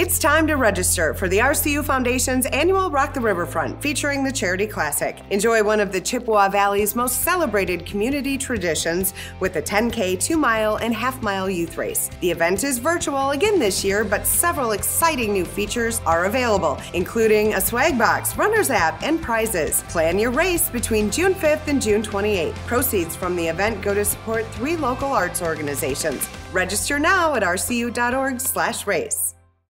It's time to register for the RCU Foundation's annual Rock the Riverfront featuring the Charity Classic. Enjoy one of the Chippewa Valley's most celebrated community traditions with a 10K, 2 mile, and half mile youth race. The event is virtual again this year, but several exciting new features are available, including a swag box, runner's app, and prizes. Plan your race between June 5th and June 28th. Proceeds from the event go to support three local arts organizations. Register now at rcu.org/race.